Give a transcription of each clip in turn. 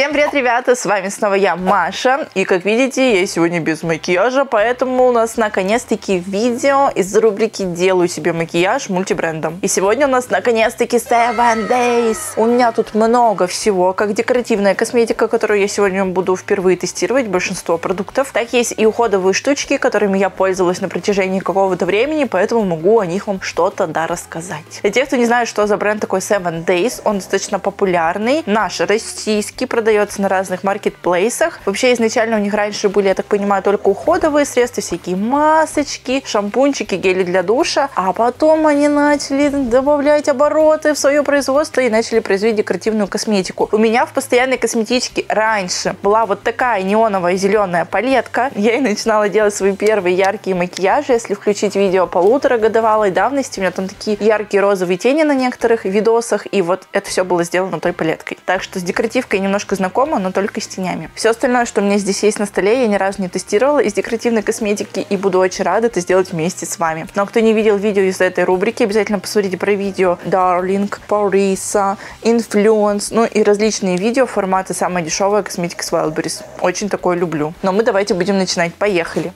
Всем привет, ребята! С вами снова я, Маша. И как видите, я сегодня без макияжа, поэтому у нас наконец-таки видео из рубрики «Делаю себе макияж мультибрендом». И сегодня у нас наконец-таки 7 Days. У меня тут много всего, как декоративная косметика, которую я сегодня буду впервые тестировать, большинство продуктов. Так есть и уходовые штучки, которыми я пользовалась на протяжении какого-то времени, поэтому могу о них вам что-то да рассказать. Для тех, кто не знает, что за бренд такой 7 Days, он достаточно популярный, наш российский, продается на разных маркетплейсах. Вообще изначально у них раньше были, я так понимаю, только уходовые средства, всякие масочки, шампунчики, гели для душа. А потом они начали добавлять обороты в свое производство и начали производить декоративную косметику. У меня в постоянной косметичке раньше была вот такая неоновая зеленая палетка. Я и начинала делать свои первые яркие макияжи. Если включить видео полуторагодовалой давности, у меня там такие яркие розовые тени на некоторых видосах. И вот это все было сделано той палеткой. Так что с декоративкой немножко немножко знакома, но только с тенями. Все остальное, что у меня здесь есть на столе, я ни разу не тестировала из декоративной косметики и буду очень рада это сделать вместе с вами. Но кто не видел видео из этой рубрики, обязательно посмотрите про видео Darling, Parisa, Influence, ну и различные видео формата «Самая дешевая косметика с Wildberries». Очень такое люблю. Но мы давайте будем начинать. Поехали!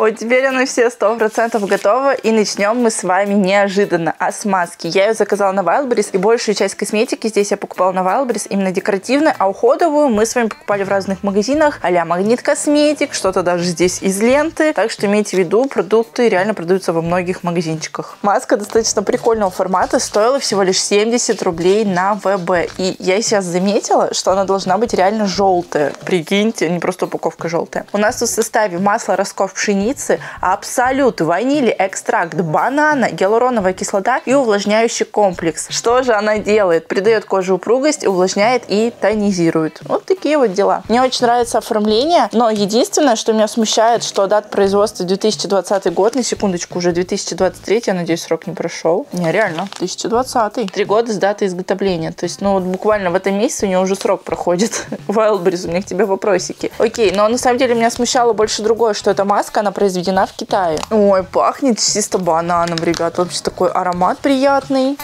Вот теперь оно все 100% готово. И начнем мы с вами неожиданно, а с маски. Я ее заказала на Wildberries. И большую часть косметики здесь я покупала на Wildberries именно декоративную, а уходовую мы с вами покупали в разных магазинах. а Магнит Косметик, что-то даже здесь из ленты. Так что имейте в виду, продукты реально продаются во многих магазинчиках. Маска достаточно прикольного формата, стоила всего лишь 70 рублей на ВБ. И я сейчас заметила, что она должна быть реально желтая. Прикиньте, не просто упаковка желтая. У нас тут в составе масло росков пшеницы, кореницы, абсолют, ванили, экстракт банана, гиалуроновая кислота и увлажняющий комплекс. Что же она делает? Придает коже упругость, увлажняет и тонизирует. Вот такие вот дела. Мне очень нравится оформление, но единственное, что меня смущает, что дата производства 2020 год, на секундочку, уже 2023, я надеюсь, срок не прошел. Не, реально, 2020. Три года с даты изготовления. То есть, ну вот буквально в этом месяце у нее уже срок проходит. Wildberries, у меня к тебе вопросики. Окей, но на самом деле меня смущало больше другое, что эта маска, она произведена в Китае. Ой, пахнет чисто бананом, ребят. Вообще такой аромат приятный.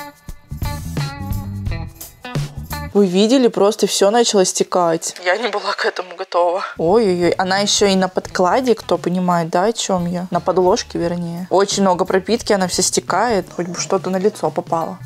Вы видели, просто все начало стекать. Я не была к этому готова. Ой-ой-ой, она еще и на подкладе, кто понимает, да, о чем я? На подложке, вернее. Очень много пропитки, она вся стекает. Хоть бы что-то на лицо попало.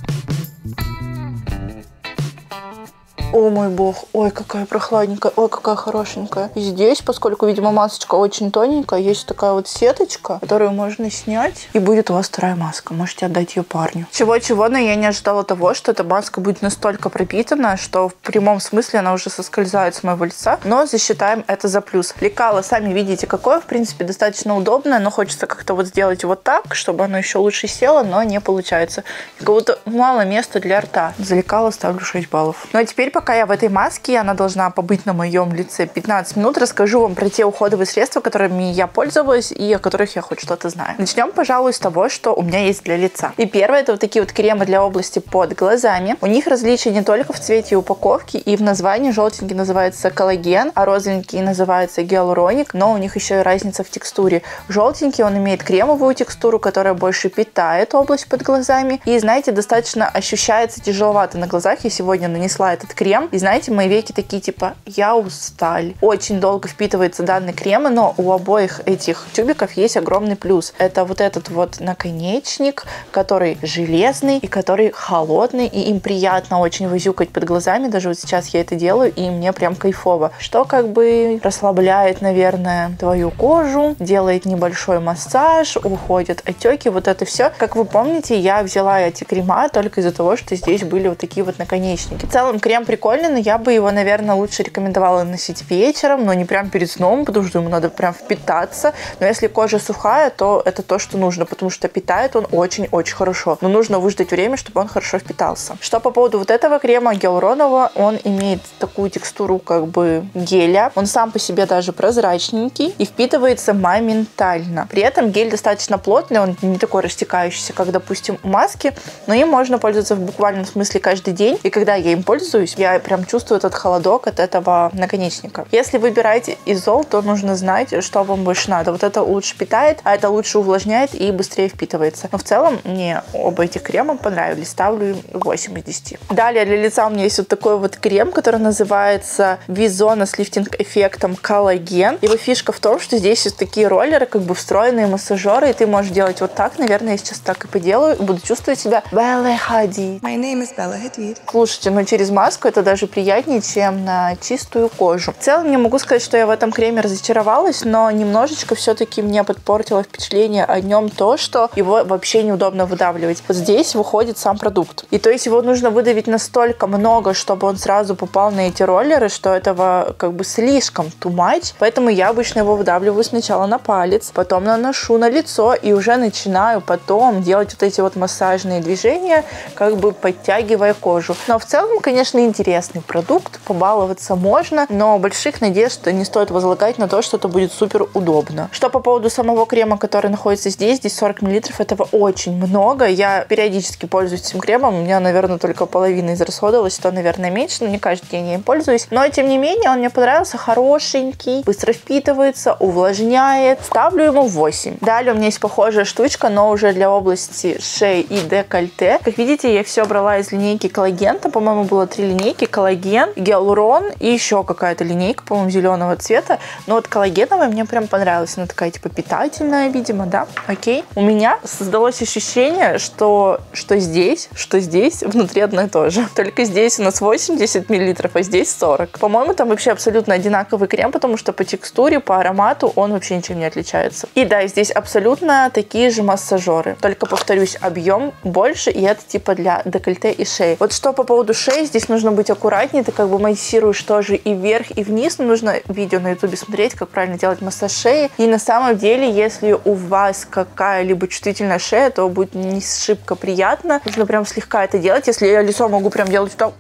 О мой бог, ой, какая прохладненькая, ой, какая хорошенькая. И здесь, поскольку, видимо, масочка очень тоненькая, есть такая вот сеточка, которую можно снять, и будет у вас вторая маска. Можете отдать ее парню. Чего-чего, но я не ожидала того, что эта маска будет настолько пропитана, что в прямом смысле она уже соскользает с моего лица, но засчитаем это за плюс. Лекало, сами видите, какое, в принципе, достаточно удобное, но хочется как-то вот сделать вот так, чтобы оно еще лучше село, но не получается. Как будто мало места для рта. За лекало ставлю 6 баллов. Ну а теперь пока я в этой маске, она должна побыть на моем лице 15 минут, расскажу вам про те уходовые средства, которыми я пользовалась и о которых я хоть что-то знаю. Начнем, пожалуй, с того, что у меня есть для лица. И первое, это вот такие вот кремы для области под глазами. У них различия не только в цвете упаковки, и в названии желтенький называется коллаген, а розовенький называется гиалуроник, но у них еще и разница в текстуре. Желтенький, он имеет кремовую текстуру, которая больше питает область под глазами, и, знаете, достаточно ощущается тяжеловато на глазах. Я сегодня нанесла этот крем, крем. И знаете, мои веки такие типа, я устали. Очень долго впитывается данный крем, но у обоих этих тюбиков есть огромный плюс. Это вот этот вот наконечник, который железный и который холодный, и им приятно очень возюкать под глазами. Даже вот сейчас я это делаю, и мне прям кайфово. Что как бы расслабляет, наверное, твою кожу, делает небольшой массаж, уходят отеки, вот это все. Как вы помните, я взяла эти крема только из-за того, что здесь были вот такие вот наконечники. В целом крем прикольный прикольный, но я бы его, наверное, лучше рекомендовала носить вечером, но не прям перед сном, потому что ему надо прям впитаться. Но если кожа сухая, то это то, что нужно, потому что питает он очень-очень хорошо. Но нужно выждать время, чтобы он хорошо впитался. Что по поводу вот этого крема гиалуронового, он имеет такую текстуру как бы геля. Он сам по себе даже прозрачненький и впитывается моментально. При этом гель достаточно плотный, он не такой растекающийся, как, допустим, маски, но им можно пользоваться в буквальном смысле каждый день. И когда я им пользуюсь, я я прям чувствую этот холодок от этого наконечника. Если выбираете изол, то нужно знать, что вам больше надо. Вот это лучше питает, а это лучше увлажняет и быстрее впитывается. Но в целом мне оба этих крема понравились. Ставлю 8 из 10. Далее для лица у меня есть вот такой вот крем, который называется Визона с лифтинг эффектом коллаген. Его фишка в том, что здесь есть такие роллеры, как бы встроенные массажеры, и ты можешь делать вот так. Наверное, я сейчас так и поделаю. Буду чувствовать себя Белла Хадид. My name is Bella Hadid. Слушайте, но через маску это даже приятнее, чем на чистую кожу. В целом, я могу сказать, что я в этом креме разочаровалась, но немножечко все-таки мне подпортило впечатление о нем то, что его вообще неудобно выдавливать. Вот здесь выходит сам продукт. И то есть его нужно выдавить настолько много, чтобы он сразу попал на эти роллеры, что этого как бы слишком too much. Поэтому я обычно его выдавливаю сначала на палец, потом наношу на лицо и уже начинаю потом делать вот эти вот массажные движения, как бы подтягивая кожу. Но в целом, конечно, интересный продукт, побаловаться можно, но больших надежд не стоит возлагать на то, что это будет супер удобно. Что по поводу самого крема, который находится здесь, здесь 40 мл, этого очень много. Я периодически пользуюсь этим кремом, у меня, наверное, только половина израсходовалась, то, наверное, меньше, но не каждый день я им пользуюсь. Но, тем не менее, он мне понравился, хорошенький, быстро впитывается, увлажняет. Ставлю ему 8. Далее у меня есть похожая штучка, но уже для области шеи и декольте. Как видите, я все брала из линейки коллагента. По-моему, было три линейки. Коллаген, гиалурон и еще какая-то линейка, по-моему, зеленого цвета. Но вот коллагеновая мне прям понравилась. Она такая, типа, питательная, видимо, да? Окей. У меня создалось ощущение, что, что здесь, что здесь внутри одно и то же. Только здесь у нас 80 мл, а здесь 40. По-моему, там вообще абсолютно одинаковый крем, потому что по текстуре, по аромату он вообще ничем не отличается. И да, здесь абсолютно такие же массажеры. Только, повторюсь, объем больше, и это типа для декольте и шеи. Вот что по поводу шеи, здесь нужно быть аккуратнее. Ты как бы массируешь тоже и вверх, и вниз. Но нужно видео на ютубе смотреть, как правильно делать массаж шеи. И на самом деле, если у вас какая-либо чувствительная шея, то будет не шибко приятно. Нужно прям слегка это делать. Если я лицо могу прям делать так,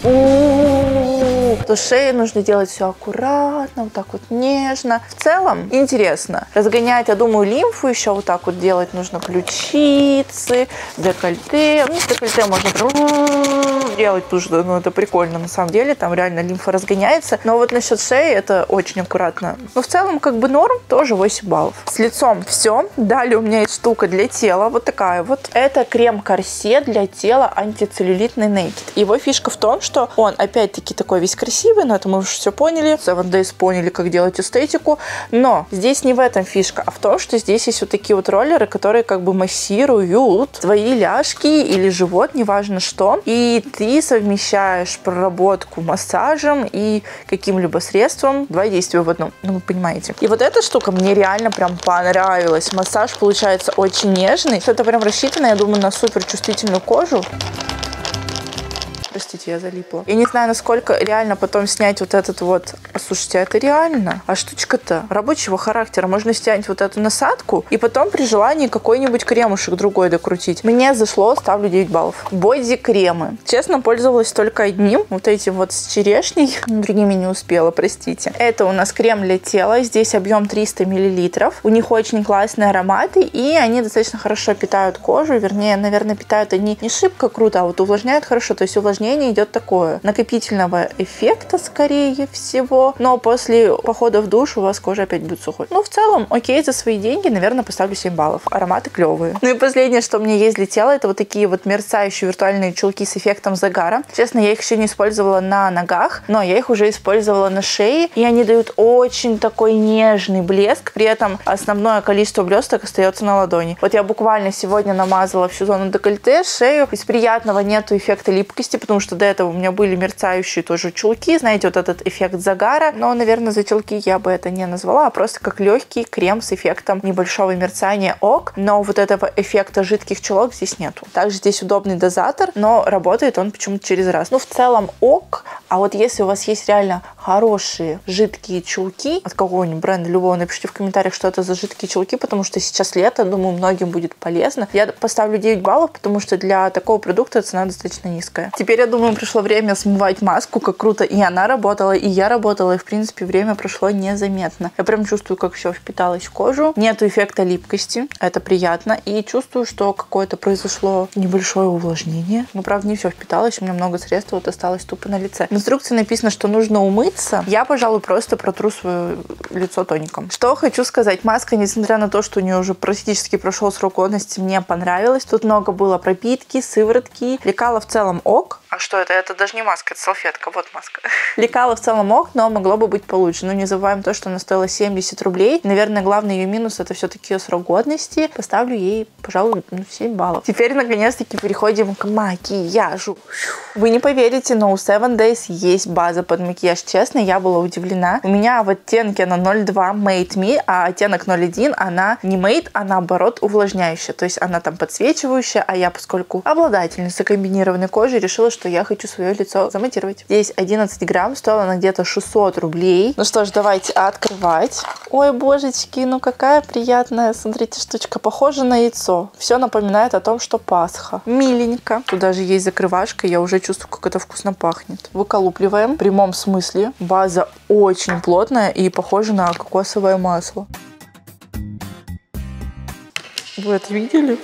то шею нужно делать все аккуратно, вот так вот нежно. В целом интересно. Разгонять, я думаю, лимфу еще вот так вот делать нужно ключицы, декольте. Ну, с декольте можно делать, что ну, это прикольно на самом деле. Там реально лимфа разгоняется. Но вот насчет шеи это очень аккуратно. Но в целом как бы норм, тоже 8 баллов. С лицом все. Далее у меня есть штука для тела, вот такая вот. Это крем-корсет для тела антицеллюлитный Naked. Его фишка в том, что он опять-таки такой весь красивый, но это мы уже все поняли. Seven Days поняли, как делать эстетику. Но здесь не в этом фишка, а в том, что здесь есть вот такие вот роллеры, которые как бы массируют твои ляжки или живот, неважно что. И ты совмещаешь проработку массажем и каким-либо средством. Два действия в одном, ну вы понимаете. И вот эта штука мне реально прям понравилась. Массаж получается очень нежный. Это прям рассчитано, я думаю, на супер чувствительную кожу. Простите, я залипла. Я не знаю, насколько реально потом снять вот этот вот... Слушайте, а это реально? А штучка-то рабочего характера. Можно снять вот эту насадку и потом при желании какой-нибудь кремушек другой докрутить. Мне зашло, ставлю 9 баллов. Боди-кремы. Честно, пользовалась только одним. Вот этим вот с черешней. Другими не успела, простите. Это у нас крем для тела. Здесь объем 300 мл. У них очень классные ароматы и они достаточно хорошо питают кожу. Вернее, наверное, питают они не шибко круто, а вот увлажняют хорошо. То есть увлажняют увлажнение идет такое, накопительного эффекта, скорее всего, но после похода в душ у вас кожа опять будет сухой. Ну, в целом, окей, за свои деньги, наверное, поставлю 7 баллов. Ароматы клевые. Ну и последнее, что мне есть для тела, это вот такие вот мерцающие виртуальные чулки с эффектом загара. Честно, я их еще не использовала на ногах, но я их уже использовала на шее, и они дают очень такой нежный блеск, при этом основное количество блесток остается на ладони. Вот я буквально сегодня намазала всю зону декольте, шею. Из приятного нету эффекта липкости, потому что до этого у меня были мерцающие тоже чулки, знаете, вот этот эффект загара, но, наверное, за чулки я бы это не назвала, а просто как легкий крем с эффектом небольшого мерцания ок, но вот этого эффекта жидких чулок здесь нету. Также здесь удобный дозатор, но работает он почему-то через раз. Ну, в целом ок, а вот если у вас есть реально хорошие жидкие чулки от какого-нибудь бренда любого. Напишите в комментариях, что это за жидкие чулки, потому что сейчас лето, думаю, многим будет полезно. Я поставлю 9 баллов, потому что для такого продукта цена достаточно низкая. Теперь, я думаю, пришло время смывать маску, как круто и она работала, и я работала, и, в принципе, время прошло незаметно. Я прям чувствую, как все впиталось в кожу. Нету эффекта липкости, это приятно. И чувствую, что какое-то произошло небольшое увлажнение. Но, правда, не все впиталось, у меня много средств вот осталось тупо на лице. В инструкции написано, что нужно умыться. Я, пожалуй, просто протру свое лицо тоником. Что хочу сказать. Маска, несмотря на то, что у нее уже практически прошел срок годности, мне понравилась. Тут много было пропитки, сыворотки. Лекала в целом ок. А что это? Это даже не маска, это салфетка. Вот маска. Лекала в целом ок, но могло бы быть получше. Но не забываем то, что она стоила 70 рублей. Наверное, главный ее минус это все-таки срок годности. Поставлю ей, пожалуй, 7 баллов. Теперь, наконец-таки, переходим к макияжу. Вы не поверите, но у Seven Days есть база под макияж. Честно, я была удивлена. У меня в оттенке она 02 Made Me, а оттенок 01 она не Made, а наоборот увлажняющая. То есть она там подсвечивающая, а я, поскольку обладательница комбинированной кожи, решила, что я хочу свое лицо заматировать. Здесь 11 грамм, стоила она где-то 600 рублей. Ну что ж, давайте открывать. Ой, божечки, ну какая приятная, смотрите, штучка. Похожа на яйцо. Все напоминает о том, что Пасха. Миленько. Тут даже есть закрывашка, я уже чувствую, как это вкусно пахнет. Выколупливаем в прямом смысле. База очень плотная и похожа на кокосовое масло. Вы это видели?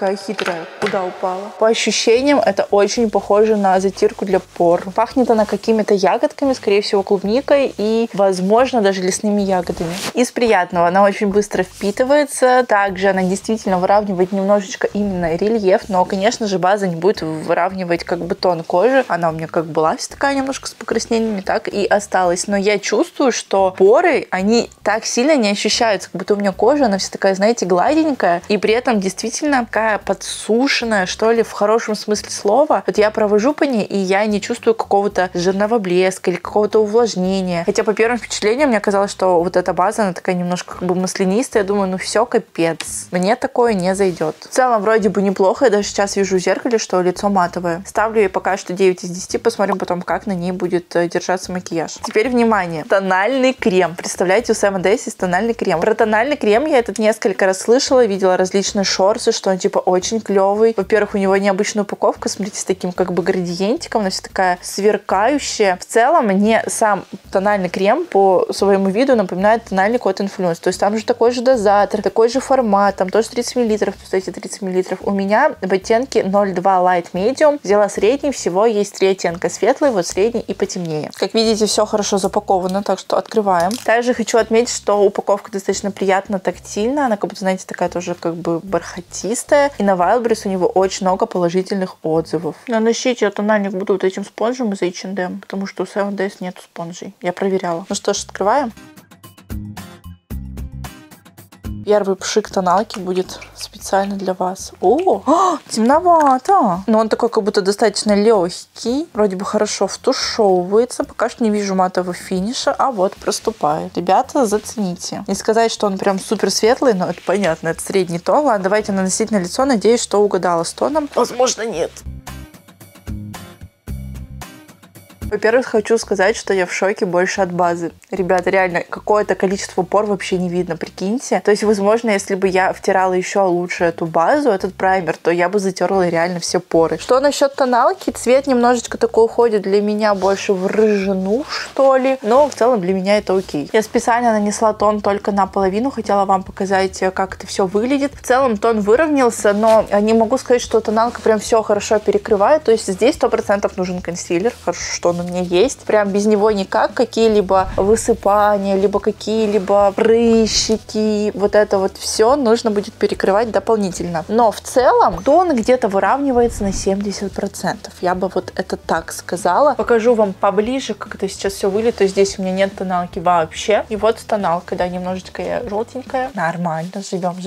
Какая хитрая. Куда упала? По ощущениям, это очень похоже на затирку для пор. Пахнет она какими-то ягодками, скорее всего, клубникой и, возможно, даже лесными ягодами. Из приятного она очень быстро впитывается. Также она действительно выравнивает немножечко именно рельеф, но, конечно же, база не будет выравнивать как бы тон кожи. Она у меня как была вся такая немножко с покраснениями, так и осталась. Но я чувствую, что поры, они так сильно не ощущаются, как будто у меня кожа, она вся такая, знаете, гладенькая, и при этом действительно такая подсушенная, что ли, в хорошем смысле слова. Вот я провожу по ней, и я не чувствую какого-то жирного блеска или какого-то увлажнения. Хотя по первым впечатлениям мне казалось, что вот эта база, она такая немножко как бы маслянистая. Я думаю, ну все, капец. Мне такое не зайдет. В целом вроде бы неплохо. Я даже сейчас вижу в зеркале, что лицо матовое. Ставлю ей пока что 9 из 10. Посмотрим потом, как на ней будет э, держаться макияж. Теперь внимание. Тональный крем. Представляете, у Сэма есть тональный крем. Про тональный крем я этот несколько раз слышала, видела различные шорсы, что он типа очень клевый. Во-первых, у него необычная упаковка, смотрите, с таким как бы градиентиком, она вся такая сверкающая. В целом, мне сам тональный крем по своему виду напоминает тональный код Influence. То есть там же такой же дозатор, такой же формат, там тоже 30 мл, кстати, 30 мл. У меня в оттенке 0,2 Light Medium. Взяла средний, всего есть три оттенка. Светлый, вот средний и потемнее. Как видите, все хорошо запаковано, так что открываем. Также хочу отметить, что упаковка достаточно приятно тактильна. Она как будто, знаете, такая тоже как бы бархатистая. И на Wildberries у него очень много положительных отзывов. Наносить я тональник буду вот этим спонжем из H&M, потому что у Seven Days нет спонжей. Я проверяла. Ну что ж, открываем. Первый пшик тоналки будет специально для вас. О, о, темновато. Но он такой как будто достаточно легкий. Вроде бы хорошо втушевывается. Пока что не вижу матового финиша, а вот проступает. Ребята, зацените. Не сказать, что он прям супер светлый, но это понятно, это средний тон. Ладно, давайте наносить на лицо. Надеюсь, что угадала с тоном. Возможно, нет. Во-первых, хочу сказать, что я в шоке больше от базы. Ребята, реально, какое-то количество пор вообще не видно, прикиньте. То есть, возможно, если бы я втирала еще лучше эту базу, этот праймер, то я бы затерла реально все поры. Что насчет тоналки? Цвет немножечко такой уходит для меня больше в рыжину, что ли. Но в целом для меня это окей. Я специально нанесла тон только наполовину, хотела вам показать, как это все выглядит. В целом тон выровнялся, но не могу сказать, что тоналка прям все хорошо перекрывает. То есть здесь 100% нужен консилер. Хорошо, что он у меня есть. Прям без него никак. Какие-либо высыпания, либо какие-либо прыщики. Вот это вот все нужно будет перекрывать дополнительно. Но в целом тон где-то выравнивается на 70%. Я бы вот это так сказала. Покажу вам поближе, как это сейчас все выглядит. То есть здесь у меня нет тоналки вообще. И вот тоналка, да, немножечко я желтенькая. Нормально, живем,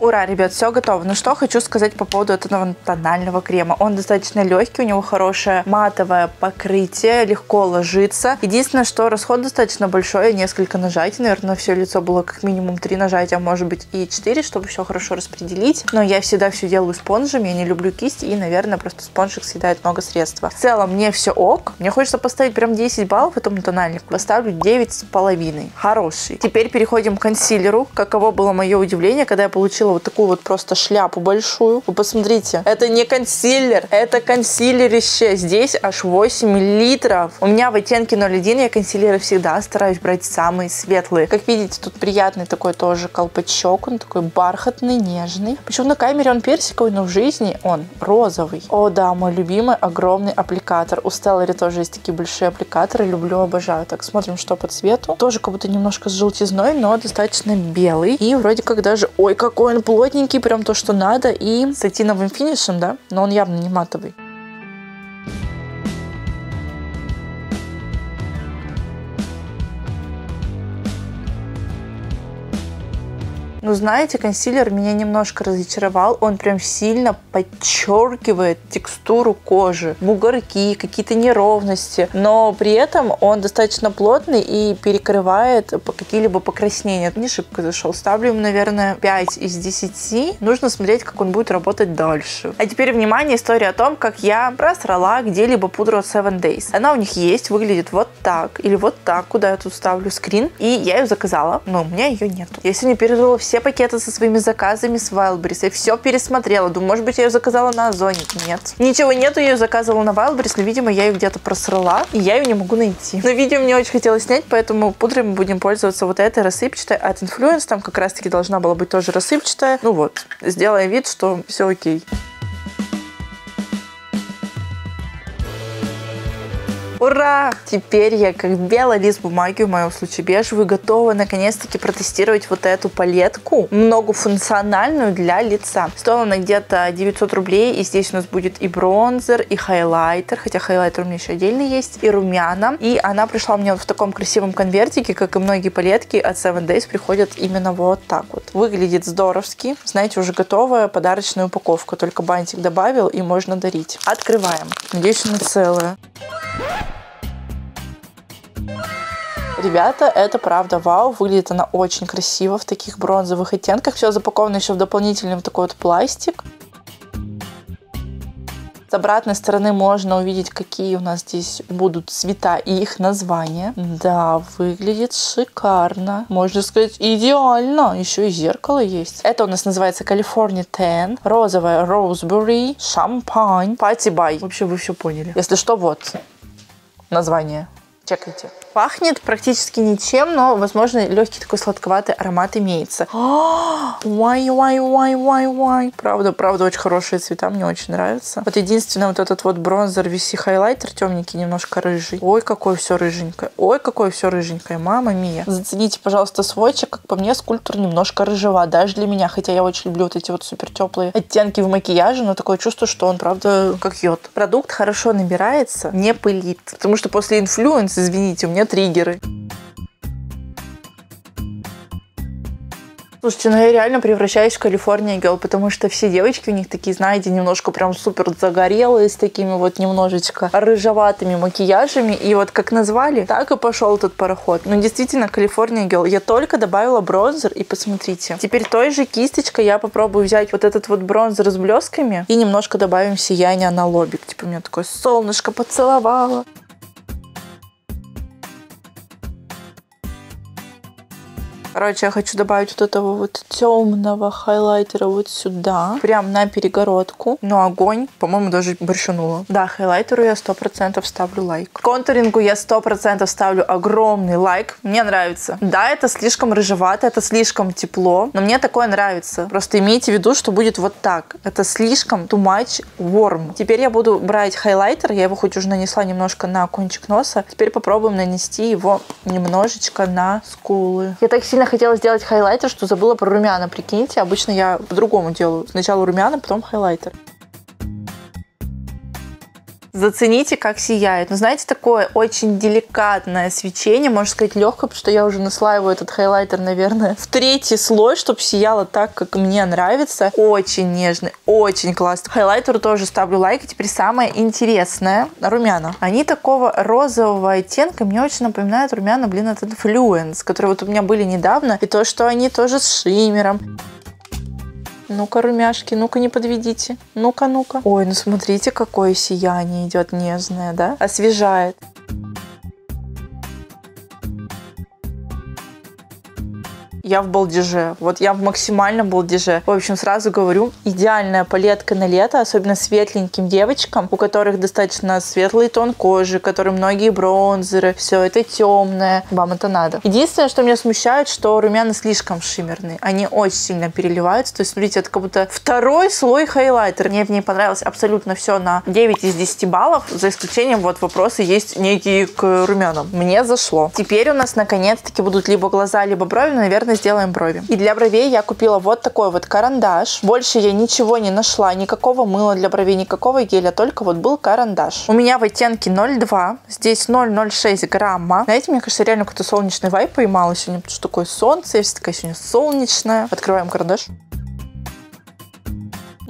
Ура, ребят, все готово. Ну что хочу сказать по поводу этого тонального крема. Он достаточно легкий, у него хорошее матовое покрытие, легко ложится. Единственное, что расход достаточно большой, несколько нажатий. Наверное, на все лицо было как минимум три нажатия, а может быть и четыре, чтобы все хорошо распределить. Но я всегда все делаю спонжем, я не люблю кисть и, наверное, просто спонжик съедает много средства. В целом, мне все ок. Мне хочется поставить прям 10 баллов этому тональнику. Поставлю 9 с половиной. Хороший. Теперь переходим к консилеру. Каково было мое удивление, когда я получила вот такую вот просто шляпу большую. Вы посмотрите, это не консилер, это консилерище. Здесь аж 8 литров. У меня в оттенке 01 я консилеры всегда стараюсь брать самые светлые. Как видите, тут приятный такой тоже колпачок. Он такой бархатный, нежный. Почему на камере он персиковый, но в жизни он розовый. О да, мой любимый огромный аппликатор. У Stellary тоже есть такие большие аппликаторы. Люблю, обожаю. Так, смотрим, что по цвету. Тоже как будто немножко с желтизной, но достаточно белый. И вроде как даже... Ой, какой он плотненький, прям то, что надо. И сатиновым финишем, да? Но он явно не матовый. Ну, знаете, консилер меня немножко разочаровал. Он прям сильно подчеркивает текстуру кожи, бугорки, какие-то неровности. Но при этом он достаточно плотный и перекрывает какие-либо покраснения. Не шибко зашел. Ставлю ему, наверное, 5 из 10. Нужно смотреть, как он будет работать дальше. А теперь, внимание, история о том, как я просрала где-либо пудру от 7 Days. Она у них есть, выглядит вот так или вот так, куда я тут ставлю скрин. И я ее заказала, но у меня ее нету. Я сегодня пережила все все пакеты со своими заказами с Wildberries. Я все пересмотрела. Думаю, может быть, я ее заказала на Озоне. Нет. Ничего нету, я ее заказывала на Wildberries, но, видимо, я ее где-то просрала, и я ее не могу найти. Но видео мне очень хотелось снять, поэтому пудрой мы будем пользоваться вот этой рассыпчатой от Influence. Там как раз-таки должна была быть тоже рассыпчатая. Ну вот, сделаем вид, что все окей. Ура! Теперь я как белый лист бумаги, в моем случае бежевый, готова наконец-таки протестировать вот эту палетку многофункциональную для лица. Стоила она где-то 900 рублей, и здесь у нас будет и бронзер, и хайлайтер, хотя хайлайтер у меня еще отдельно есть, и румяна. И она пришла мне вот в таком красивом конвертике, как и многие палетки от Seven Days приходят именно вот так вот. Выглядит здоровски. Знаете, уже готовая подарочная упаковка, только бантик добавил и можно дарить. Открываем. Надеюсь, она целая. Ребята, это правда вау. Выглядит она очень красиво в таких бронзовых оттенках. Все запаковано еще в дополнительный вот такой вот пластик. С обратной стороны можно увидеть, какие у нас здесь будут цвета и их названия. Да, выглядит шикарно. Можно сказать, идеально. Еще и зеркало есть. Это у нас называется California Tan. Розовая Roseberry. Шампань. Пати Бай. Вообще вы все поняли. Если что, вот название. Чекайте. Пахнет практически ничем, но, возможно, легкий такой сладковатый аромат имеется. Вай, вай, вай, вай, вай. Правда, правда, очень хорошие цвета, мне очень нравится. Вот единственное, вот этот вот бронзер VC хайлайтер темненький, немножко рыжий. Ой, какое все рыженькое. Ой, какое все рыженькое. Мама мия. Зацените, пожалуйста, свотчик. Как по мне, скульптор немножко рыжеват, даже для меня. Хотя я очень люблю вот эти вот супер теплые оттенки в макияже, но такое чувство, что он, правда, как йод. Продукт хорошо набирается, не пылит. Потому что после Influence, извините, у меня триггеры. Слушайте, ну я реально превращаюсь в Калифорния Гелл, потому что все девочки у них такие, знаете, немножко прям супер загорелые, с такими вот немножечко рыжеватыми макияжами. И вот как назвали, так и пошел этот пароход. Ну действительно, Калифорния Гелл. Я только добавила бронзер, и посмотрите. Теперь той же кисточкой я попробую взять вот этот вот бронзер с блесками и немножко добавим сияния на лобик. Типа меня такое солнышко поцеловало. Короче, я хочу добавить вот этого вот темного хайлайтера вот сюда. Прям на перегородку. Но огонь, по-моему, даже борщанула. Да, хайлайтеру я 100% ставлю лайк. Контурингу я 100% ставлю огромный лайк. Мне нравится. Да, это слишком рыжевато, это слишком тепло. Но мне такое нравится. Просто имейте в виду, что будет вот так. Это слишком too much warm. Теперь я буду брать хайлайтер. Я его хоть уже нанесла немножко на кончик носа. Теперь попробуем нанести его немножечко на скулы. Я так сильно хотела сделать хайлайтер, что забыла про румяна. Прикиньте, обычно я по-другому делаю. Сначала румяна, потом хайлайтер. Зацените, как сияет. Ну, знаете, такое очень деликатное свечение, можно сказать, легкое, потому что я уже наслаиваю этот хайлайтер, наверное, в третий слой, чтобы сияло так, как мне нравится. Очень нежный, очень классный. Хайлайтеру тоже ставлю лайк. И теперь самое интересное. Румяна. Они такого розового оттенка мне очень напоминают румяна, блин, от Influence, которые вот у меня были недавно. И то, что они тоже с шиммером. Ну-ка, румяшки, ну-ка, не подведите. Ну-ка, ну-ка. Ой, ну смотрите, какое сияние идет нежное, да? Освежает. Я в балдеже. Вот я в максимальном балдеже. В общем, сразу говорю, идеальная палетка на лето, особенно светленьким девочкам, у которых достаточно светлый тон кожи, которые многие бронзеры, все это темное. Вам это надо. Единственное, что меня смущает, что румяна слишком шиммерные. Они очень сильно переливаются. То есть, смотрите, это как будто второй слой хайлайтера. Мне в ней понравилось абсолютно все на 9 из 10 баллов, за исключением вот вопросы есть некие к румянам. Мне зашло. Теперь у нас наконец-таки будут либо глаза, либо брови, но, наверное, сделаем брови. И для бровей я купила вот такой вот карандаш. Больше я ничего не нашла, никакого мыла для бровей, никакого геля, только вот был карандаш. У меня в оттенке 0,2, здесь 0,06 грамма. Знаете, мне кажется, реально какой-то солнечный вайп поймала сегодня, потому что такое солнце, я вся такая сегодня солнечная. Открываем карандаш.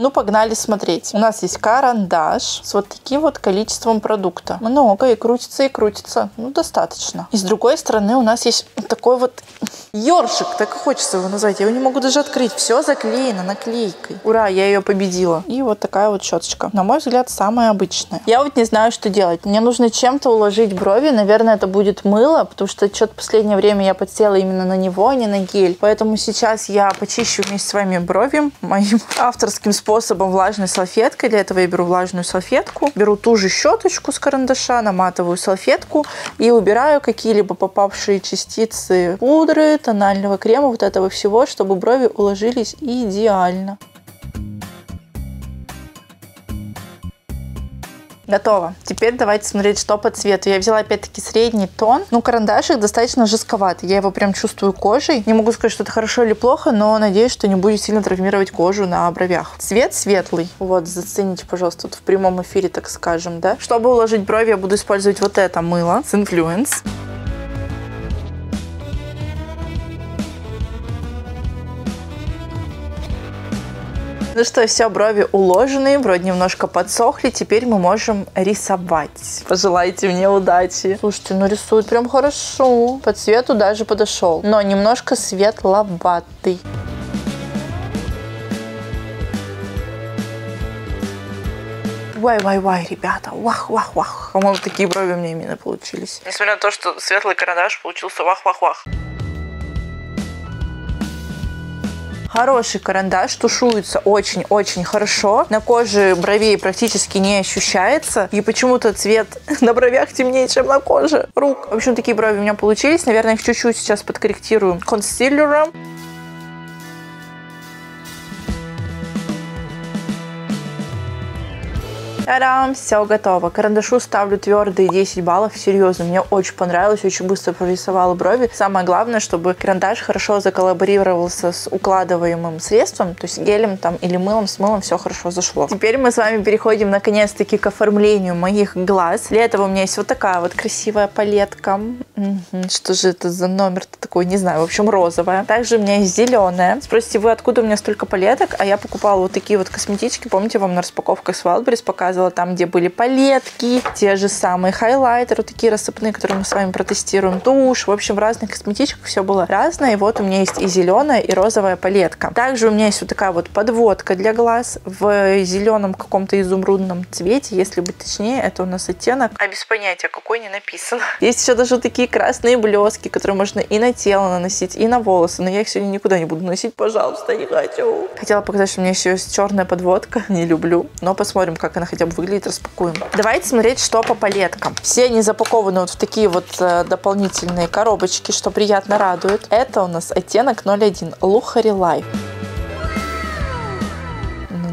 Ну, погнали смотреть. У нас есть карандаш с вот таким вот количеством продукта. Много и крутится, и крутится. Ну, достаточно. И с другой стороны у нас есть такой вот ёршик, так и хочется его назвать. Я его не могу даже открыть. Все заклеено наклейкой. Ура, я ее победила. И вот такая вот щеточка. На мой взгляд, самая обычная. Я вот не знаю, что делать. Мне нужно чем-то уложить брови. Наверное, это будет мыло, потому что что-то последнее время я подсела именно на него, а не на гель. Поэтому сейчас я почищу вместе с вами брови моим авторским способом способом влажной салфеткой. Для этого я беру влажную салфетку, беру ту же щеточку с карандаша, наматываю салфетку и убираю какие-либо попавшие частицы пудры, тонального крема, вот этого всего, чтобы брови уложились идеально. Готово. Теперь давайте смотреть, что по цвету. Я взяла опять-таки средний тон. Ну, карандашик достаточно жестковатый. Я его прям чувствую кожей. Не могу сказать, что это хорошо или плохо, но надеюсь, что не будет сильно травмировать кожу на бровях. Цвет светлый. Вот, зацените, пожалуйста, тут в прямом эфире, так скажем, да. Чтобы уложить брови, я буду использовать вот это мыло с Influence. Ну что, все, брови уложены, вроде немножко подсохли, теперь мы можем рисовать. Пожелайте мне удачи. Слушайте, ну рисует прям хорошо. По цвету даже подошел, но немножко светловатый. Вай-вай-вай, ребята, вах-вах-вах. По-моему, такие брови у меня именно получились. Несмотря на то, что светлый карандаш получился вах-вах-вах. Хороший карандаш, тушуется очень-очень хорошо. На коже бровей практически не ощущается. И почему-то цвет на бровях темнее, чем на коже рук. В общем, такие брови у меня получились. Наверное, их чуть-чуть сейчас подкорректирую консилером. Та-дам! Все готово. Карандашу ставлю твердые 10 баллов. Серьезно, мне очень понравилось. Очень быстро прорисовала брови. Самое главное, чтобы карандаш хорошо заколлаборировался с укладываемым средством, то есть гелем там или мылом, с мылом все хорошо зашло. Теперь мы с вами переходим наконец-таки к оформлению моих глаз. Для этого у меня есть вот такая вот красивая палетка. Что же это за номер-то такой? Не знаю. В общем, розовая. Также у меня есть зеленая. Спросите вы, откуда у меня столько палеток? А я покупала вот такие вот косметички. Помните, вам на распаковках с Wildberries показывала показывала там, где были палетки, те же самые хайлайтеры, такие рассыпные, которые мы с вами протестируем, тушь. В общем, в разных косметичках все было разное. И вот у меня есть и зеленая, и розовая палетка. Также у меня есть вот такая вот подводка для глаз в зеленом каком-то изумрудном цвете, если быть точнее, это у нас оттенок. А без понятия, какой не написано. Есть еще даже такие красные блески, которые можно и на тело наносить, и на волосы. Но я их сегодня никуда не буду носить, пожалуйста, не хочу. Хотела показать, что у меня еще есть черная подводка. Не люблю. Но посмотрим, как она хотя бы выглядит, распакуем. Давайте смотреть, что по палеткам. Все они запакованы вот в такие вот э, дополнительные коробочки, что приятно радует. Это у нас оттенок 01 Luxury Life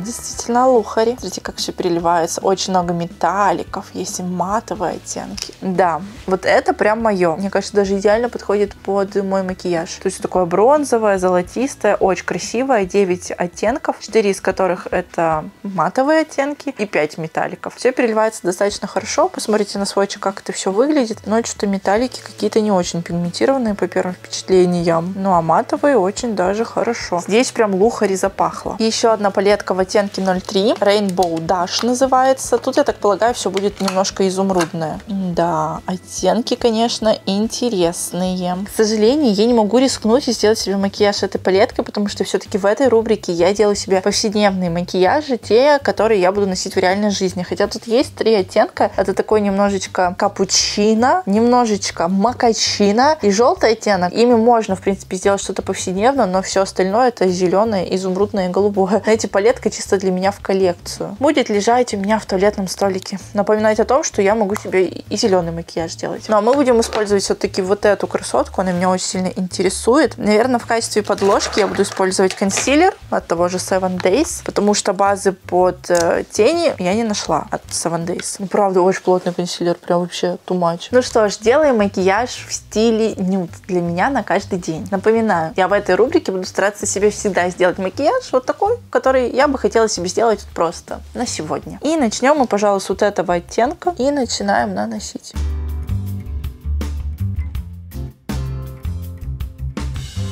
действительно лухари. Смотрите, как все переливается. Очень много металликов, есть и матовые оттенки. Да, вот это прям мое. Мне кажется, даже идеально подходит под мой макияж. То есть такое бронзовое, золотистое, очень красивое. 9 оттенков, 4 из которых это матовые оттенки и 5 металликов. Все переливается достаточно хорошо. Посмотрите на свойчик, как это все выглядит. Но что-то металлики какие-то не очень пигментированные по первым впечатлениям. Ну а матовые очень даже хорошо. Здесь прям лухари запахло. Еще одна палетка в оттенке 03. Rainbow Dash называется. Тут, я так полагаю, все будет немножко изумрудное. Да, оттенки, конечно, интересные. К сожалению, я не могу рискнуть и сделать себе макияж этой палеткой, потому что все-таки в этой рубрике я делаю себе повседневные макияжи, те, которые я буду носить в реальной жизни. Хотя тут есть три оттенка. Это такой немножечко капучино, немножечко макачино и желтый оттенок. Ими можно, в принципе, сделать что-то повседневно, но все остальное это зеленое, изумрудное и голубое. Эти палетка чисто для меня в коллекцию. Будет лежать у меня в туалетном столике. Напоминать о том, что я могу себе и зеленый макияж делать. Ну а мы будем использовать все-таки вот эту красотку. Она меня очень сильно интересует. Наверное, в качестве подложки я буду использовать консилер от того же Seven Days, потому что базы под э, тени я не нашла от Seven Days. Ну, правда, очень плотный консилер, прям вообще much. Ну что ж, делаем макияж в стиле нюд для меня на каждый день. Напоминаю, я в этой рубрике буду стараться себе всегда сделать макияж вот такой, который я бы хотела себе сделать просто на сегодня. И начнем мы, пожалуй, с вот этого оттенка и начинаем наносить.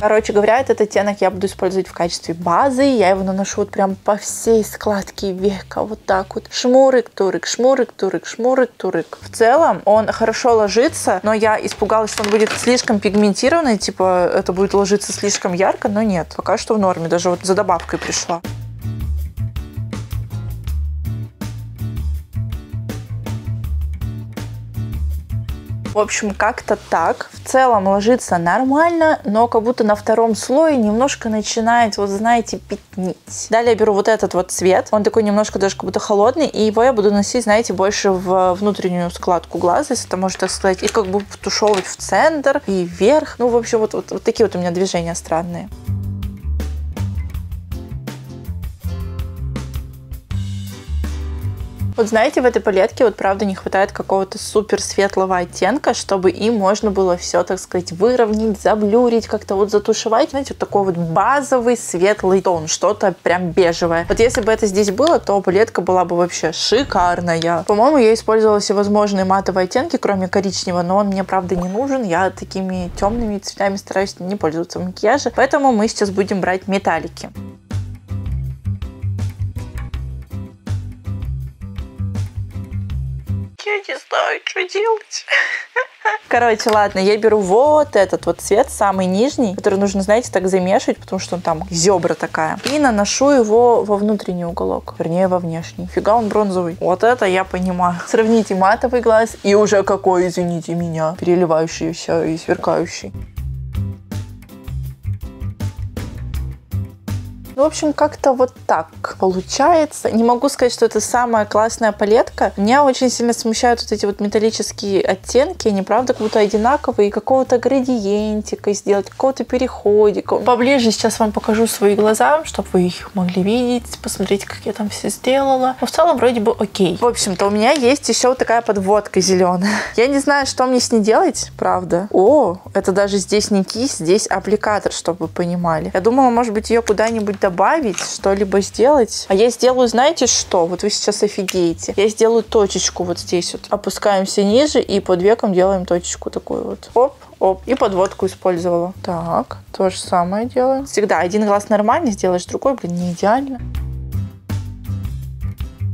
Короче говоря, этот оттенок я буду использовать в качестве базы. Я его наношу вот прям по всей складке века. Вот так вот. Шмурик-турик, шмурик-турик, шмурик-турик. В целом он хорошо ложится, но я испугалась, что он будет слишком пигментированный. Типа это будет ложиться слишком ярко, но нет. Пока что в норме. Даже вот за добавкой пришла. В общем, как-то так. В целом ложится нормально, но как будто на втором слое немножко начинает, вот знаете, пятнить. Далее я беру вот этот вот цвет. Он такой немножко даже как будто холодный. И его я буду носить, знаете, больше в внутреннюю складку глаза, если это можно так сказать. И как бы тушевывать в центр и вверх. Ну, в общем, вот, вот, вот такие вот у меня движения странные. Вот знаете, в этой палетке вот правда не хватает какого-то супер светлого оттенка, чтобы им можно было все, так сказать, выровнять, заблюрить, как-то вот затушевать. Знаете, вот такой вот базовый светлый тон, что-то прям бежевое. Вот если бы это здесь было, то палетка была бы вообще шикарная. По-моему, я использовала всевозможные матовые оттенки, кроме коричневого, но он мне, правда, не нужен. Я такими темными цветами стараюсь не пользоваться в макияже. Поэтому мы сейчас будем брать металлики. Я не знаю, что делать. Короче, ладно, я беру вот этот вот цвет, самый нижний, который нужно, знаете, так замешивать, потому что он там зебра такая. И наношу его во внутренний уголок, вернее, во внешний. Фига он бронзовый. Вот это я понимаю. Сравните матовый глаз и уже какой, извините меня, переливающийся и сверкающий. Ну, в общем, как-то вот так получается. Не могу сказать, что это самая классная палетка. Меня очень сильно смущают вот эти вот металлические оттенки. Они, правда, как будто одинаковые. Какого-то градиентика сделать, какого-то переходика. Поближе сейчас вам покажу свои глаза, чтобы вы их могли видеть, посмотреть, как я там все сделала. Но в целом вроде бы окей. В общем-то, у меня есть еще вот такая подводка зеленая. Я не знаю, что мне с ней делать, правда. О, это даже здесь не кисть, здесь аппликатор, чтобы вы понимали. Я думала, может быть, ее куда-нибудь добавить, что-либо сделать. А я сделаю, знаете что? Вот вы сейчас офигеете. Я сделаю точечку вот здесь вот. Опускаемся ниже и под веком делаем точечку такую вот. Оп, оп. И подводку использовала. Так, то же самое делаем. Всегда один глаз нормально сделаешь, другой, блин, не идеально.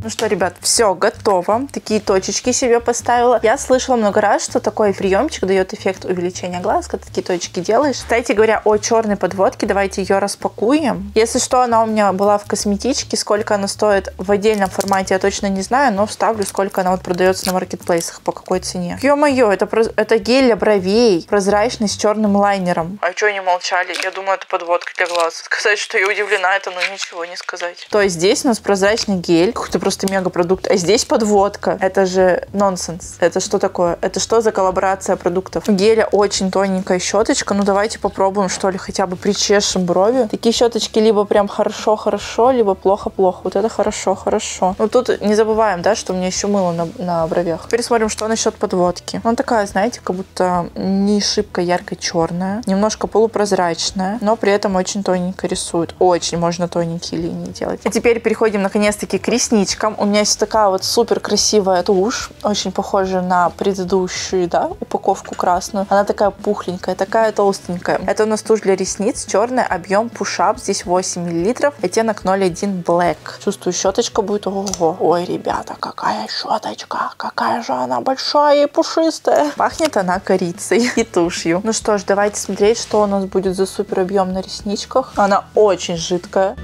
Ну что, ребят, все, готово. Такие точечки себе поставила. Я слышала много раз, что такой приемчик дает эффект увеличения глаз, когда такие точки делаешь. Кстати говоря, о черной подводке, давайте ее распакуем. Если что, она у меня была в косметичке. Сколько она стоит в отдельном формате, я точно не знаю, но вставлю, сколько она вот продается на маркетплейсах, по какой цене. Ё-моё, это, это гель для бровей, прозрачный с черным лайнером. А что они молчали? Я думаю, это подводка для глаз. Сказать, что я удивлена, это ну ничего не сказать. То есть здесь у нас прозрачный гель. Ух ты, просто мега продукт. А здесь подводка. Это же нонсенс. Это что такое? Это что за коллаборация продуктов? Геля очень тоненькая щеточка. Ну, давайте попробуем, что ли, хотя бы причешем брови. Такие щеточки либо прям хорошо-хорошо, либо плохо-плохо. Вот это хорошо-хорошо. Ну, тут не забываем, да, что у меня еще мыло на, на бровях. Теперь смотрим, что насчет подводки. Она такая, знаете, как будто не шибко ярко черная. Немножко полупрозрачная, но при этом очень тоненько рисует. Очень можно тоненькие линии делать. А теперь переходим наконец-таки к ресничкам. У меня есть такая вот супер красивая тушь, очень похожая на предыдущую, да, упаковку красную. Она такая пухленькая, такая толстенькая. Это у нас тушь для ресниц, черный объем пушап, здесь 8 мл, оттенок 01 Black. Чувствую, щеточка будет ого. Ой, ребята, какая щеточка, какая же она большая и пушистая. Пахнет она корицей и тушью. Ну что ж, давайте смотреть, что у нас будет за супер объем на ресничках. Она очень жидкая.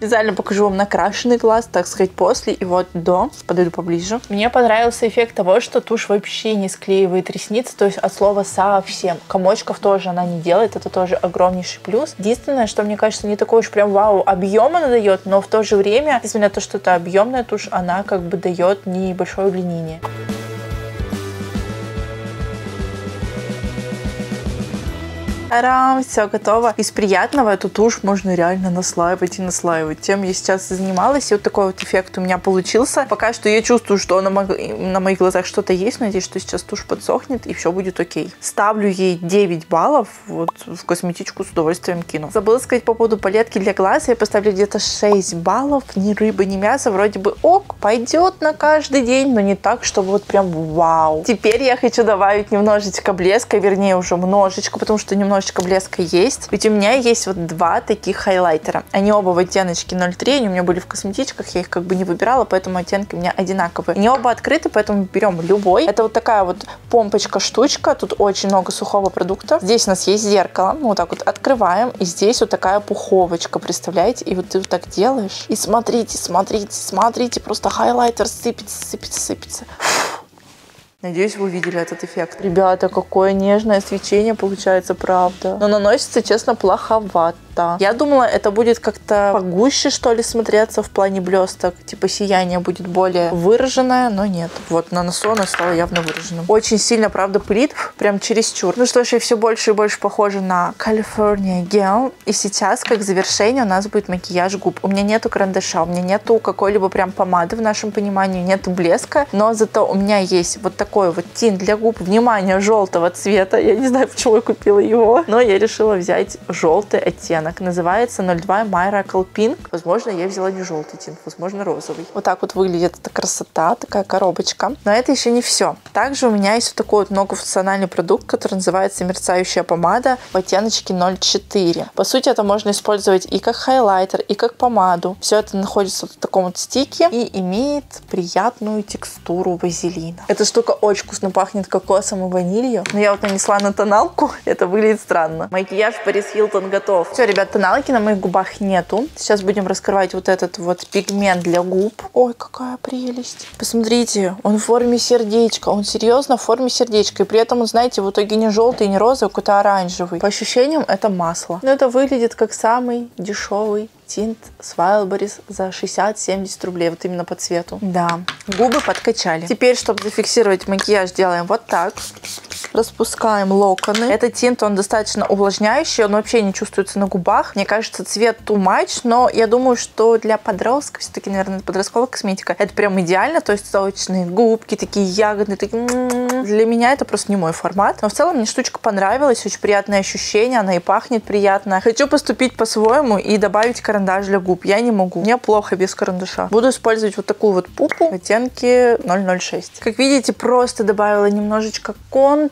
Специально покажу вам накрашенный глаз, так сказать, после и вот до. Подойду поближе. Мне понравился эффект того, что тушь вообще не склеивает ресницы, то есть от слова совсем. Комочков тоже она не делает, это тоже огромнейший плюс. Единственное, что мне кажется, не такой уж прям вау объем она дает, но в то же время, несмотря на то, что это объемная тушь, она как бы дает небольшое удлинение. Тарам, все готово. Из приятного эту тушь можно реально наслаивать и наслаивать. Тем я сейчас и занималась, и вот такой вот эффект у меня получился. Пока что я чувствую, что на, на моих глазах что-то есть. Надеюсь, что сейчас тушь подсохнет, и все будет окей. Ставлю ей 9 баллов. Вот в косметичку с удовольствием кину. Забыла сказать по поводу палетки для глаз. Я поставлю где-то 6 баллов. Ни рыба, ни мясо. Вроде бы ок, пойдет на каждый день, но не так, чтобы вот прям вау. Теперь я хочу добавить немножечко блеска, вернее уже немножечко, потому что немножечко немножечко блеска есть. Ведь у меня есть вот два таких хайлайтера. Они оба в оттеночке 03, они у меня были в косметичках, я их как бы не выбирала, поэтому оттенки у меня одинаковые. Они оба открыты, поэтому берем любой. Это вот такая вот помпочка-штучка, тут очень много сухого продукта. Здесь у нас есть зеркало, мы вот так вот открываем, и здесь вот такая пуховочка, представляете? И вот ты вот так делаешь, и смотрите, смотрите, смотрите, просто хайлайтер сыпется, сыпется, сыпется. Надеюсь, вы увидели этот эффект. Ребята, какое нежное свечение получается, правда. Но наносится, честно, плоховато цвета. Я думала, это будет как-то погуще, что ли, смотреться в плане блесток. Типа сияние будет более выраженное, но нет. Вот на носу оно стало явно выраженным. Очень сильно, правда, пылит, прям чересчур. Ну что ж, я все больше и больше похожа на California Gel. И сейчас, как завершение, у нас будет макияж губ. У меня нету карандаша, у меня нету какой-либо прям помады в нашем понимании, нету блеска, но зато у меня есть вот такой вот тин для губ, внимание, желтого цвета. Я не знаю, почему я купила его, но я решила взять желтый оттенок оттенок. Называется 02 Miracle Pink. Возможно, я взяла не желтый тинт, возможно, розовый. Вот так вот выглядит эта красота, такая коробочка. Но это еще не все. Также у меня есть вот такой вот многофункциональный продукт, который называется мерцающая помада в оттеночке 04. По сути, это можно использовать и как хайлайтер, и как помаду. Все это находится в таком вот стике и имеет приятную текстуру вазелина. Эта штука очень вкусно пахнет кокосом и ванилью. Но я вот нанесла на тоналку, это выглядит странно. Макияж Парис Хилтон готов. Все, ребят, тоналки на моих губах нету. Сейчас будем раскрывать вот этот вот пигмент для губ. Ой, какая прелесть. Посмотрите, он в форме сердечка. Он серьезно в форме сердечка. И при этом знаете, в итоге не желтый, не розовый, а какой-то оранжевый. По ощущениям это масло. Но это выглядит как самый дешевый тинт с Wildberries за 60-70 рублей, вот именно по цвету. Да, губы подкачали. Теперь, чтобы зафиксировать макияж, делаем вот так. Распускаем локоны. Этот тинт, он достаточно увлажняющий, он вообще не чувствуется на губах. Мне кажется, цвет too much, но я думаю, что для подростков, все-таки, наверное, подростковая косметика, это прям идеально, то есть сочные губки, такие ягодные, такие... Для меня это просто не мой формат. Но в целом мне штучка понравилась, очень приятное ощущение, она и пахнет приятно. Хочу поступить по-своему и добавить карандаш для губ. Я не могу. Мне плохо без карандаша. Буду использовать вот такую вот пупу в оттенке 006. Как видите, просто добавила немножечко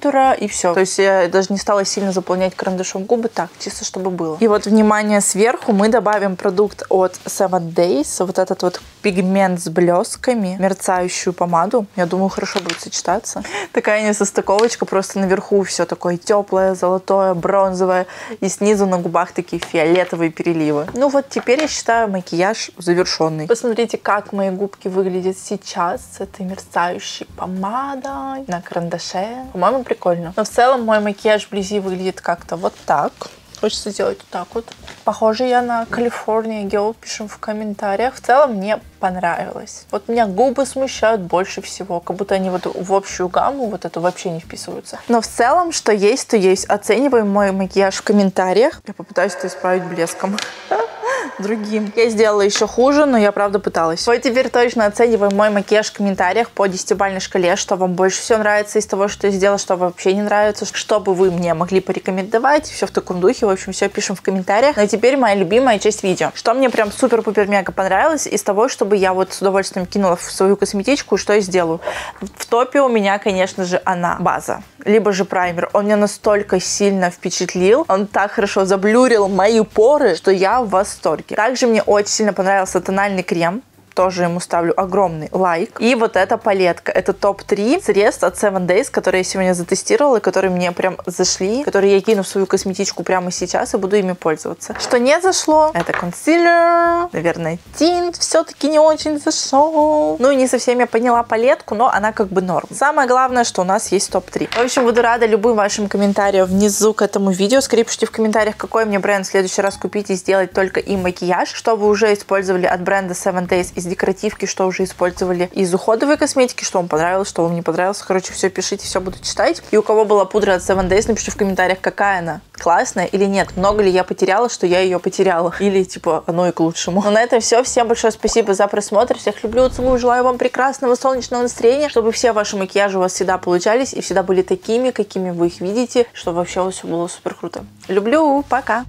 контура и все. То есть я даже не стала сильно заполнять карандашом губы. Так, чисто чтобы было. И вот, внимание, сверху мы добавим продукт от Seven Days. Вот этот вот пигмент с блесками, мерцающую помаду. Я думаю, хорошо будет сочетаться. Такая несостыковочка, просто наверху все такое теплое, золотое, бронзовое. И снизу на губах такие фиолетовые переливы. Ну вот теперь я считаю макияж завершенный. Посмотрите, как мои губки выглядят сейчас с этой мерцающей помадой на карандаше. По-моему, прикольно. Но в целом мой макияж вблизи выглядит как-то вот так. Хочется сделать вот так вот. Похоже я на Калифорния Гелл, пишем в комментариях. В целом мне понравилось. Вот меня губы смущают больше всего, как будто они вот в общую гамму вот эту вообще не вписываются. Но в целом, что есть, то есть. Оцениваем мой макияж в комментариях. Я попытаюсь это исправить блеском другим. Я сделала еще хуже, но я правда пыталась. Вот теперь точно оцениваем мой макияж в комментариях по десятибалльной шкале, что вам больше всего нравится из того, что я сделала, что вообще не нравится, что бы вы мне могли порекомендовать, все в таком духе, в общем, все пишем в комментариях. И теперь моя любимая часть видео. Что мне прям супер-пупер-мега понравилось из того, чтобы я вот с удовольствием кинула в свою косметичку, что я сделаю. В топе у меня, конечно же, она, база либо же праймер. Он меня настолько сильно впечатлил, он так хорошо заблюрил мои поры, что я в восторге. Также мне очень сильно понравился тональный крем тоже ему ставлю огромный лайк. И вот эта палетка. Это топ-3 средств от Seven Days, которые я сегодня затестировала, которые мне прям зашли, которые я кину в свою косметичку прямо сейчас и буду ими пользоваться. Что не зашло, это консилер, наверное, тинт все-таки не очень зашел. Ну и не совсем я поняла палетку, но она как бы норм. Самое главное, что у нас есть топ-3. В общем, буду рада любым вашим комментариям внизу к этому видео. Скорее пишите в комментариях, какой мне бренд в следующий раз купить и сделать только им макияж, что вы уже использовали от бренда Seven Days из декоративки, что уже использовали из уходовой косметики, что вам понравилось, что вам не понравилось. Короче, все пишите, все буду читать. И у кого была пудра от Seven Days, напишите в комментариях, какая она. Классная или нет. Много ли я потеряла, что я ее потеряла. Или, типа, оно и к лучшему. Ну, на этом все. Всем большое спасибо за просмотр. Всех люблю, целую. Желаю вам прекрасного солнечного настроения, чтобы все ваши макияжи у вас всегда получались и всегда были такими, какими вы их видите, чтобы вообще все было супер круто. Люблю. Пока.